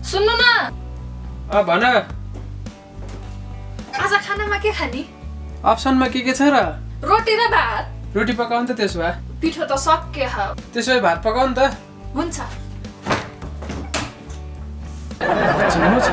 सुन्नु न। अँ भन। आज खानामा के खाने? अप्सनमा के के छ र? रोटी र भात। रोटी पकाउनु त त्यसो भए। पिठो त सक्यो त्यसो भए भात पकाउनु त। हुन्छ। छ